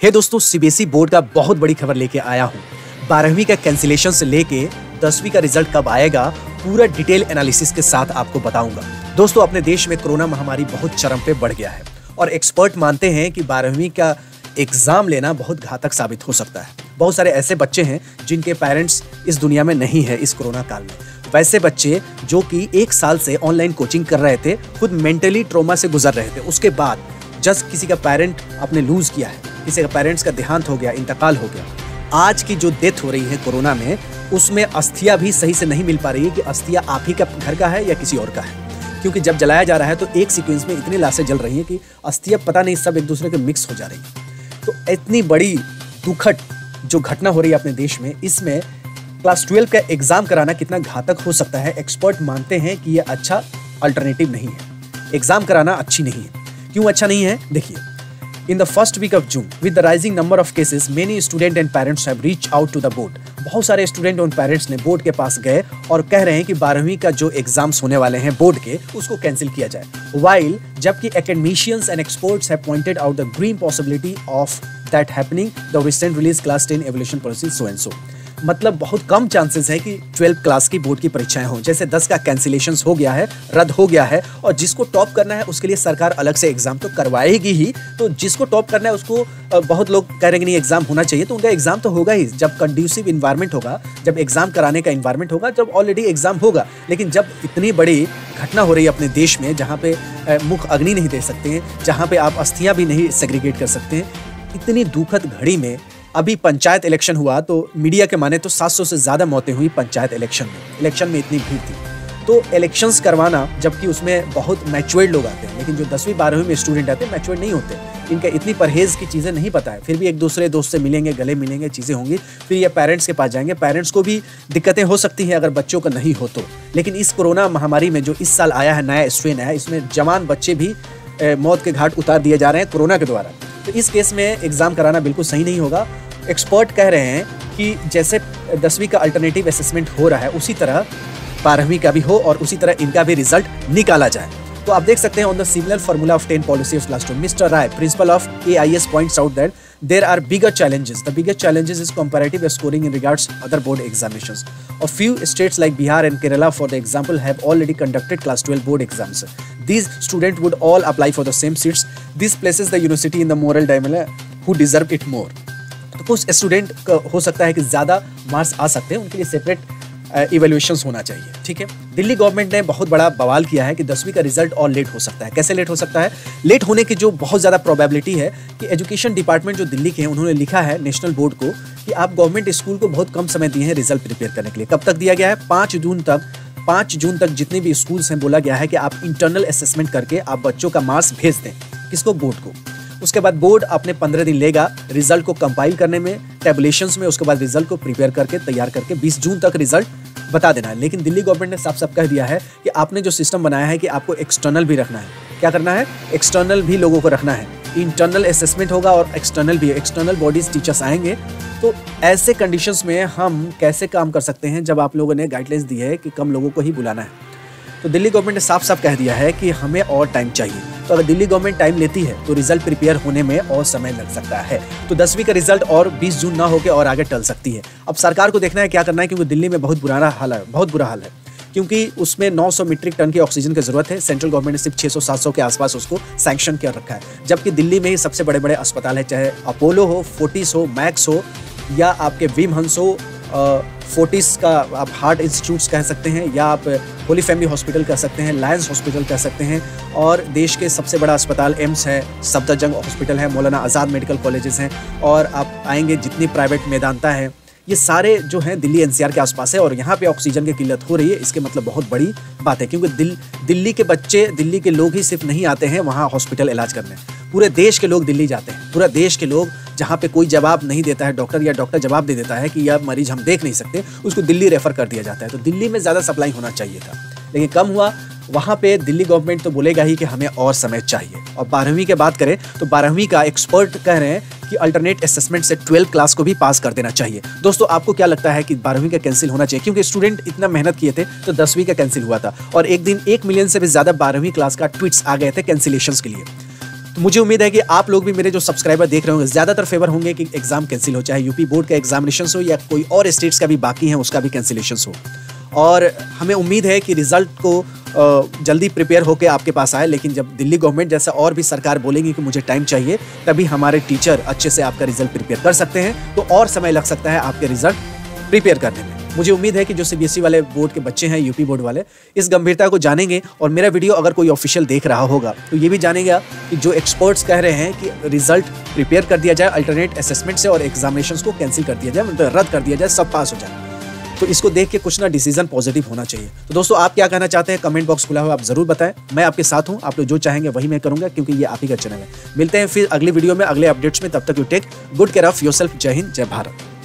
हे दोस्तों CBSE board का बहुत बड़ी खबर लेके आया हूँ। बारहवीं का कैंसिलेशन से लेके दसवीं का रिज़ल्ट कब आएगा, पूरा डिटेल एनालिसिस के साथ आपको बताऊँगा। दोस्तों, अपने देश में कोरोना महामारी बहुत चरम पे बढ़ गया है और एक्सपर्ट मानते हैं कि बारहवीं का एग्ज़ाम लेना बहुत घातक साबित हो सकता है। बहुत सारे ऐसे बच्चे हैं जिनके पेरेंट्स इस दुनिया में नहीं है इस कोरोना काल में। वैसे बच्चे जो कि एक साल से ऑनलाइन कोचिंग कर रहे थे, खुद मेंटली ट्रोमा से गुजर रहे थे। उसके बाद जस्ट किसी का पेरेंट आपने लूज किया है। किसी का पेरेंट्स का देहांत हो गया, इंतकाल हो गया। आज की जो डेथ हो रही है कोरोना में, उसमें अस्थिया भी सही से नहीं मिल पा रही है कि अस्थिया आप ही का घर का है या किसी और का है। क्योंकि जब जलाया जा रहा है तो एक सीक्वेंस में इतनी लाशें जल रही हैं कि अस्थिया पता नहीं सब एक दूसरे के मिक्स हो जा रही है। तो इतनी बड़ी दुखट जो घटना हो रही है अपने देश में, इसमें क्लास ट्वेल्व का एग्ज़ाम कराना कितना घातक हो सकता है? एक्सपर्ट मानते हैं कि यह अच्छा अल्टरनेटिव नहीं है। एग्ज़ाम कराना अच्छी नहीं है। क्यों अच्छा नहीं है? देखिए इन the first week of June, with the rising number of cases, many student and parents have reached out to the board. बहुत सारे स्टूडेंट और पेरेंट्स ने बोर्ड के पास गए और कह रहे हैं कि बारहवीं का जो एग्ज़ाम्स होने वाले हैं बोर्ड के उसको कैंसिल किया जाए वाइल जबकि academicians and experts have pointed out the green possibility of that happening the recent release class ten evaluation policy so and so मतलब बहुत कम चांसेस है कि ट्वेल्थ क्लास की बोर्ड की परीक्षाएँ हों। जैसे दस का कैंसिलेशन हो गया है, रद्द हो गया है, और जिसको टॉप करना है उसके लिए सरकार अलग से एग्ज़ाम तो करवाएगी ही। तो जिसको टॉप करना है उसको बहुत लोग कह रहे नहीं एग्ज़ाम होना चाहिए तो उनका एग्ज़ाम तो होगा ही। जब कंड्यूसिव इन्वायरमेंट होगा, जब एग्ज़ाम कराने का इन्वायरमेंट होगा, जब ऑलरेडी एग्ज़ाम होगा। लेकिन जब इतनी बड़ी घटना हो रही है अपने देश में, जहाँ पे मुख अग्नि नहीं दे सकते हैं, जहाँ पे आप अस्थियाँ भी नहीं सेग्रीगेट कर सकते हैं, इतनी दुखद घड़ी में अभी पंचायत इलेक्शन हुआ तो मीडिया के माने तो 700 से ज़्यादा मौतें हुई पंचायत इलेक्शन में। इलेक्शन में इतनी भीड़ थी। तो इलेक्शंस करवाना, जबकि उसमें बहुत मैच्योर्ड लोग आते हैं, लेकिन जो दसवीं, बारहवीं में स्टूडेंट आते हैं मैच्योर्ड नहीं होते। इनका इतनी परहेज की चीज़ें नहीं पता है। फिर भी एक दूसरे दोस्त से मिलेंगे, गले मिलेंगे, चीज़ें होंगी, फिर ये पेरेंट्स के पास जाएँगे। पेरेंट्स को भी दिक्कतें हो सकती हैं अगर बच्चों का नहीं हो तो। लेकिन इस कोरोना महामारी में जो इस साल आया है, नया स्ट्रेन आया इसमें जवान बच्चे भी मौत के घाट उतार दिए जा रहे हैं कोरोना के द्वारा। तो इस केस में एग्ज़ाम कराना बिल्कुल सही नहीं होगा। एक्सपर्ट कह रहे हैं कि जैसे दसवीं का अल्टरनेटिव असेसमेंट हो रहा है, उसी तरह बारहवीं का भी हो और उसी तरह इनका भी रिज़ल्ट निकाला जाए। तो आप देख सकते हैं on the similar formula of ten policy of class mister Rai principal of A I S point out that there are bigger challenges the biggest challenges is comparative scoring in regards other board examination और few states like Bihar and Kerala for the example have already conducted class twelve board exams this student would all apply for the same seats this place the university in the moral डायमला who deserve it more तो कुछ student हो सकता है कि ज़्यादा marks आ सकते हैं, उनके लिए सेपरेट इवेल्युएशन होना चाहिए, ठीक है? दिल्ली गवर्नमेंट ने बहुत बड़ा बवाल किया है कि दसवीं का रिज़ल्ट और लेट हो सकता है। कैसे लेट हो सकता है? लेट होने की जो बहुत ज़्यादा प्रोबेबिलिटी है कि एजुकेशन डिपार्टमेंट जो दिल्ली के हैं, उन्होंने लिखा है नेशनल बोर्ड को कि आप गवर्नमेंट स्कूल को बहुत कम समय दिए हैं रिज़ल्ट प्रिपेयर करने के लिए। कब तक दिया गया है? पाँच जून तक, पाँच जून तक जितने भी स्कूल्स हैं, बोला गया है कि आप इंटरनल असेसमेंट करके आप बच्चों का मार्क्स भेज दें किसको? बोर्ड को। उसके बाद बोर्ड अपने पंद्रह दिन लेगा रिज़ल्ट को कंपाइल करने में टेबलेशन में, उसके बाद रिज़ल्ट को प्रिपेयर करके, तैयार करके 20 जून तक रिज़ल्ट बता देना है। लेकिन दिल्ली गवर्नमेंट ने साफ़ साफ़ कह दिया है कि आपने जो सिस्टम बनाया है कि आपको एक्सटर्नल भी रखना है। क्या करना है? एक्सटर्नल भी लोगों को रखना है। इंटरनल असेसमेंट होगा और एक्सटर्नल भी एक्सटर्नल बॉडीज टीचर्स आएँगे। तो ऐसे कंडीशंस में हम कैसे काम कर सकते हैं जब आप लोगों ने गाइडलाइंस दी है कि कम लोगों को ही बुलाना है? तो दिल्ली गवर्नमेंट ने साफ़ साफ़ कह दिया है कि हमें और टाइम चाहिए। तो अगर दिल्ली गवर्नमेंट टाइम लेती है तो रिज़ल्ट प्रिपेयर होने में और समय लग सकता है। तो दसवीं का रिज़ल्ट और 20 जून ना होकर और आगे टल सकती है। अब सरकार को देखना है क्या करना है, क्योंकि दिल्ली में बहुत बुरा हाल है, बहुत बुरा हाल है। क्योंकि उसमें 900 मीट्रिक टन की ऑक्सीजन की ज़रूरत है। सेंट्रल गवर्नमेंट ने सिर्फ़ 600-700 के आसपास उसको सैंक्शन कर रखा है। जबकि दिल्ली में ही सबसे बड़े बड़े अस्पताल है, चाहे अपोलो हो, फोर्टिस हो, मैक्स हो, या आपके विम हंस हो फोर्टिस का आप हार्ट इंस्टीट्यूट्स कह सकते हैं या आप होली फैमिली हॉस्पिटल कह सकते हैं, लायंस हॉस्पिटल कह सकते हैं और देश के सबसे बड़ा अस्पताल एम्स है, सफदरजंग हॉस्पिटल है, मौलाना आज़ाद मेडिकल कॉलेजेस हैं और आप आएँगे जितनी प्राइवेट मैदानता है, ये सारे जो हैं दिल्ली एनसीआर के आसपास है और यहाँ पे ऑक्सीजन की किल्लत हो रही है, इसके मतलब बहुत बड़ी बात है क्योंकि दिल, दिल्ली के बच्चे, दिल्ली के लोग ही सिर्फ़ नहीं आते हैं वहाँ हॉस्पिटल इलाज करने। पूरे देश के लोग दिल्ली जाते हैं, पूरा देश के लोग जहाँ पे कोई जवाब नहीं देता है डॉक्टर या डॉक्टर जवाब दे देता है कि यह मरीज़ हम देख नहीं सकते, उसको दिल्ली रेफर कर दिया जाता है। तो दिल्ली में ज़्यादा सप्लाई होना चाहिए था। लेकिन कम हुआ, वहाँ पे दिल्ली गवर्नमेंट तो बोलेगा ही कि हमें और समय चाहिए। और बारहवीं की बात करें तो बारहवीं का एक्सपर्ट कह रहे हैं कि अल्टरनेट असेसमेंट से ट्वेल्थ क्लास को भी पास कर देना चाहिए। दोस्तों, आपको क्या लगता है कि बारहवीं का कैंसिल होना चाहिए? क्योंकि स्टूडेंट इतना मेहनत किए थे तो दसवीं का कैंसिल हुआ था। और एक दिन एक मिलियन से भी ज़्यादा बारहवीं क्लास का ट्वीट्स आ गए थे कैंसिलेशन के लिए। मुझे उम्मीद है कि आप लोग भी मेरे जो सब्सक्राइबर देख रहे होंगे, ज़्यादातर फेवर होंगे कि एग्ज़ाम कैंसिल हो, चाहे यूपी बोर्ड का एग्जामिनेशन हो या कोई और स्टेट्स का भी बाकी है, उसका भी कैंसिलेशन हो। और हमें उम्मीद है कि रिज़ल्ट को जल्दी प्रिपेयर होकर आपके पास आए, लेकिन जब दिल्ली गवर्नमेंट जैसा और भी सरकार बोलेगी कि मुझे टाइम चाहिए, तभी हमारे टीचर अच्छे से आपका रिज़ल्ट प्रिपेयर कर सकते हैं। तो और समय लग सकता है आपके रिज़ल्ट प्रिपेयर करने में। मुझे उम्मीद है कि जो सीबीएसई वाले बोर्ड के बच्चे हैं यूपी बोर्ड वाले, इस गंभीरता को जानेंगे और मेरा वीडियो अगर कोई ऑफिशियल देख रहा होगा तो ये भी जानेगा कि जो एक्सपर्ट्स कह रहे हैं कि रिज़ल्ट प्रिपेयर कर दिया जाए अल्टरनेट असेसमेंट से और एग्जामिनेशन को कैंसिल कर दिया जाए मतलब रद्द कर दिया जाए, सब पास हो जाए। तो इसको देख के कुछ ना डिसीज़न पॉजिटिव होना चाहिए। तो दोस्तों, आप क्या कहना चाहते हैं? कमेंट बॉक्स खुला हुआ आप ज़रूर बताएँ। मैं आपके साथ हूँ, आप लोग जो चाहेंगे वही मैं करूँगा, क्योंकि ये आप ही का चैनल है। मिलते हैं फिर अगली वीडियो में, अगले अपडेट्स में, तब तक you take good care of yourself Jai Hind, Jai Bharat.